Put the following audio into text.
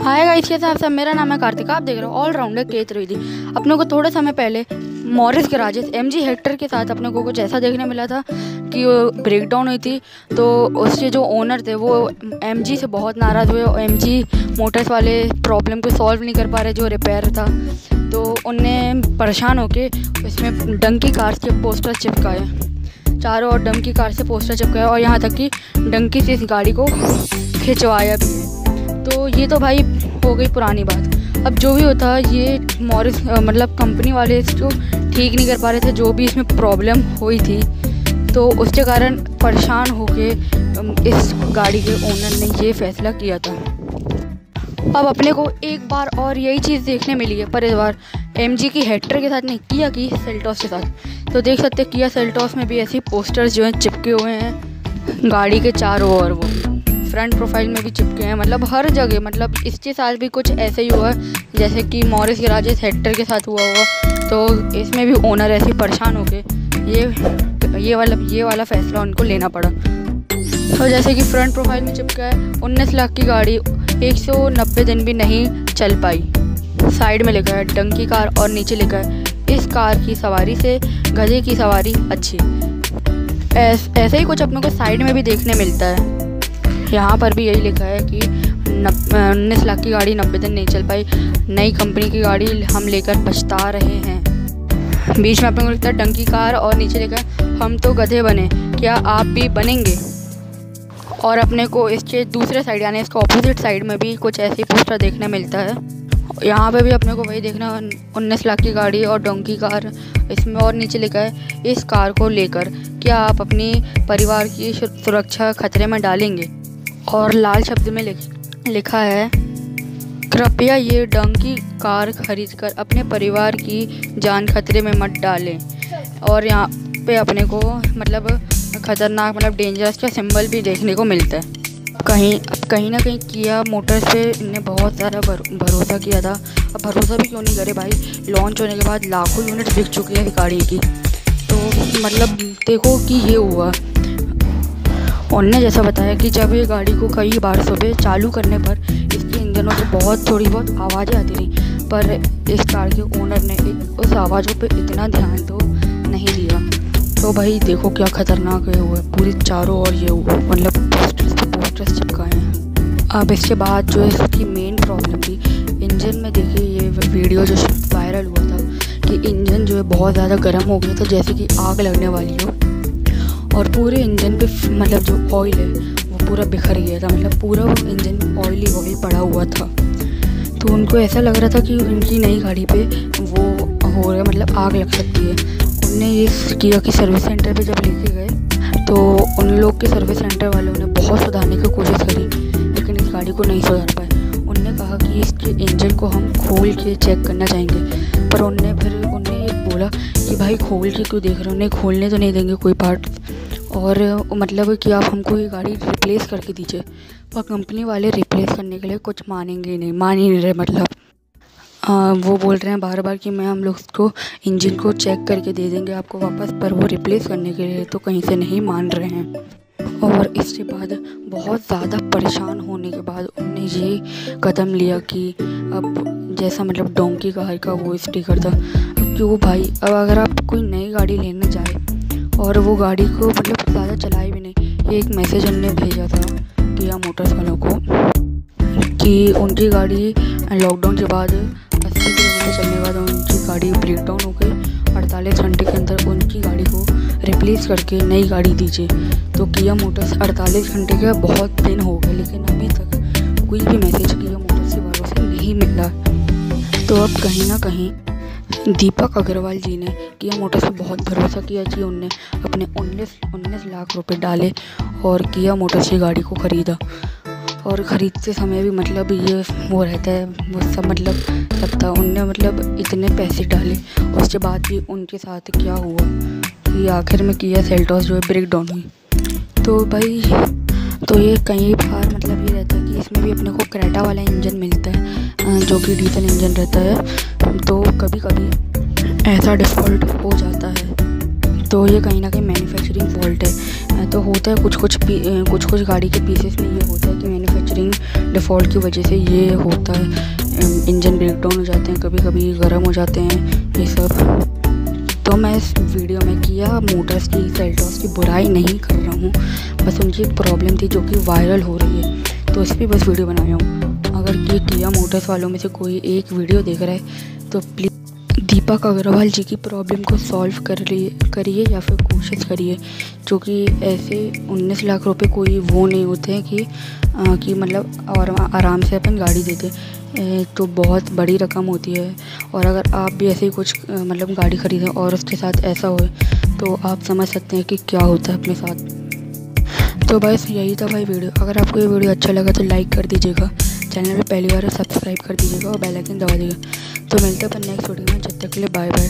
Guys कैसे आप सब? मेरा नाम है कार्तिक। आप देख रहे हो ऑलराउंडर के त्रिवेदी अपने को थोड़े समय पहले मॉरिस के गराजेस एम जी हेक्टर के साथ अपने को कुछ ऐसा देखने मिला था कि वो ब्रेक डाउन हुई थी। तो उसके जो ओनर थे, वो एम जी से बहुत नाराज़ हुए एम जी मोटर्स वाले प्रॉब्लम को सॉल्व नहीं कर पा रहे, जो रिपेयर था। तो उनने परेशान होके इसमें डंकी कार के पोस्टर चिपकाए। चारों ओर डंकी कार से पोस्टर चिपकाए और यहाँ तक कि डंकी से इस गाड़ी को खिंचवाया भी। तो ये तो भाई हो गई पुरानी बात। अब जो भी होता, ये मॉरिस मतलब कंपनी वाले इसको ठीक नहीं कर पा रहे थे, जो भी इसमें प्रॉब्लम हुई थी। तो उसके कारण परेशान होके इस गाड़ी के ओनर ने ये फैसला किया था। अब अपने को एक बार और यही चीज़ देखने मिली है पर इस बार एमजी की हेक्टर के साथ नहीं, किया की सेल्टॉस के साथ। तो देख सकते किया सेल्टॉस में भी ऐसे पोस्टर्स जो हैं चिपके हुए हैं, गाड़ी के चारों ओर वो। फ्रंट प्रोफ़ाइल में भी चिपके हैं। मतलब हर जगह मतलब इसके साथ भी कुछ ऐसे ही हुआ जैसे कि मॉरिस राजेश हेक्टर के साथ हुआ हुआ तो इसमें भी ओनर ऐसे परेशान हो गए ये ये वाला ये वाला फैसला उनको लेना पड़ा। तो जैसे कि फ्रंट प्रोफ़ाइल में चिपका है, उन्नीस लाख की गाड़ी एक सौ नब्बे दिन भी नहीं चल पाई। साइड में लिखा है, डंकी कार और नीचे लिखा है, इस कार की सवारी से, गधे की सवारी अच्छी। ऐसे ही कुछ अपनों को साइड में भी देखने मिलता है। यहाँ पर भी यही लिखा है कि उन्नीस लाख की गाड़ी नब्बे दिन नहीं चल पाई। नई कंपनी की गाड़ी हम लेकर पछता रहे हैं। बीच में अपने को लिखता है डंकी कार और नीचे लिखा है, हम तो गधे बने, क्या आप भी बनेंगे? और अपने को इसके दूसरे साइड यानी इसके ऑपोजिट साइड में भी कुछ ऐसे पोस्टर देखने मिलता है। यहाँ पे भी अपने को वही देखना उन्नीस लाख की गाड़ी और डोंकी कार। इसमें और नीचे लिखा है, इस कार को लेकर क्या आप अपनी परिवार की सुरक्षा खतरे में डालेंगे? और लाल शब्द में लिख, है कृपया ये डंकी कार खरीद कर अपने परिवार की जान खतरे में मत डालें। और यहाँ पे अपने को मतलब ख़तरनाक मतलब डेंजरस का सिंबल भी देखने को मिलता है। कहीं कहीं ना कहीं किया मोटर्स पे इनने बहुत ज़्यादा भरोसा किया था। अब भरोसा भी क्यों नहीं करे भाई? लॉन्च होने के बाद लाखों यूनिट बिक चुकी है गाड़ी की। तो मतलब देखो कि ये हुआ। उनने जैसा बताया कि जब ये गाड़ी को कई बार सुबह चालू करने पर इसके इंजनों से बहुत थोड़ी बहुत आवाज़ें आती रही, पर इस कार के ओनर ने उस आवाज़ों पर इतना ध्यान तो नहीं दिया। तो भाई देखो क्या ख़तरनाक है हुआ पूरी चारों ओर ये हुआ मतलब पोस्टर्स पे पोस्टर्स चिपकाए हैं। अब इसके बाद जो इसकी मेन प्रॉब्लम थी इंजन में देखिए ये वीडियो जो वायरल हुआ था, कि इंजन जो है बहुत ज़्यादा गर्म हो गया था, जैसे कि आग लगने वाली हो। और पूरे इंजन पे मतलब जो ऑयल है, वो पूरा बिखर गया था। मतलब पूरा वो इंजन ऑयली ऑयल पड़ा हुआ था। तो उनको ऐसा लग रहा था कि उनकी नई गाड़ी पे वो हो रहा मतलब आग लग सकती है। उनने ये किया कि सर्विस सेंटर पे जब लेके गए तो उन लोग के सर्विस सेंटर वालों ने बहुत सुधारने की कोशिश करी, लेकिन इस गाड़ी को नहीं सुधार पाए। उनने कहा कि इसके इंजन को हम खोल के चेक करना चाहेंगे। पर उनने फिर, उनने बोला कि, भाई खोल के क्यों देख रहे हो? उन्हें खोलने तो नहीं देंगे, कोई पार्ट और मतलब कि आप हमको ये गाड़ी रिप्लेस करके दीजिए। और कंपनी वाले रिप्लेस करने के लिए कुछ मानेंगे नहीं मान ही नहीं रहे मतलब। आ, वो बोल रहे हैं बार बार कि मैं हम लोग उसको इंजन को चेक करके दे देंगे आपको वापस पर वो रिप्लेस करने के लिए तो कहीं से नहीं मान रहे हैं। और इसके बाद बहुत ज़्यादा परेशान होने के बाद उनने ये कदम लिया कि अब जैसा मतलब डोंकी कार का वो स्टिकर था क्यों भाई अब अगर आप कोई नई गाड़ी लेने जाए और वो गाड़ी को मतलब ज़्यादा चलाई भी नहीं। ये एक मैसेज हमने भेजा था किया मोटर्स वालों को कि उनकी गाड़ी लॉकडाउन के बाद अस्सी किलोमीटर चलने के बाद उनकी गाड़ी ब्रेक डाउन हो गई। अड़तालीस घंटे के अंदर उनकी गाड़ी को रिप्लेस करके नई गाड़ी दीजिए। तो किया मोटर्स अड़तालीस घंटे के बहुत दिन हो गए, लेकिन अभी तक कोई भी मैसेज किया मोटर्स के बारे से नहीं मिला। तो अब कहीं ना कहीं दीपक अग्रवाल जी ने किया मोटर्स पे बहुत भरोसा किया कि उनने अपने उन्नीस उन्नीस लाख रुपए डाले और किया मोटर्स की गाड़ी को ख़रीदा। और ख़रीदते समय भी मतलब ये वो रहता है, वो सब मतलब सब था। उनने मतलब इतने पैसे डाले, उसके बाद भी उनके साथ क्या हुआ? कि आखिर में किया सेल्टॉस जो है ब्रेक डाउन हुई। तो भाई तो ये कई बार मतलब ये रहता है कि इसमें भी अपने को क्रेटा वाला इंजन मिलता जो कि डीजल इंजन रहता है तो कभी कभी ऐसा डिफ़ॉल्ट हो जाता है। तो ये कहीं ना कहीं मैन्युफैक्चरिंग फॉल्ट है। तो होता है कुछ कुछ कुछ कुछ गाड़ी के पीसेस में ये होता है कि मैन्युफैक्चरिंग डिफ़ॉल्ट की वजह से ये होता है। इंजन ब्रेक डाउन हो जाते हैं कभी कभी गर्म हो जाते हैं, ये सब। तो मैं इस वीडियो में किया मोटर्स की सेल्टॉस की बुराई नहीं कर रहा हूँ। बस उनकी एक प्रॉब्लम थी जो कि वायरल हो रही है। तो इस पर बस वीडियो बनाया हूँ। अगर ये किया मोटर्स वालों में से कोई एक वीडियो देख रहा है तो प्लीज़ दीपक अग्रवाल जी की प्रॉब्लम को सॉल्व कर लिए करिए या फिर कोशिश करिए। जो कि ऐसे उन्नीस लाख रुपए कोई वो नहीं होते हैं कि आ, कि मतलब और आराम से अपन गाड़ी देते। तो बहुत बड़ी रकम होती है। और अगर आप भी ऐसे ही कुछ मतलब गाड़ी ख़रीदें और उसके साथ ऐसा हो तो आप समझ सकते हैं कि क्या होता है अपने साथ। तो बस यही था भाई वीडियो। अगर आपको ये वीडियो अच्छा लगा तो लाइक कर दीजिएगा। चैनल में पहली बार सब्सक्राइब कर दीजिएगा और बेल आइकन दबा दीजिएगा। तो मिलते हैं अपन नेक्स्ट वीडियो में, जब तक के लिए बाय बाय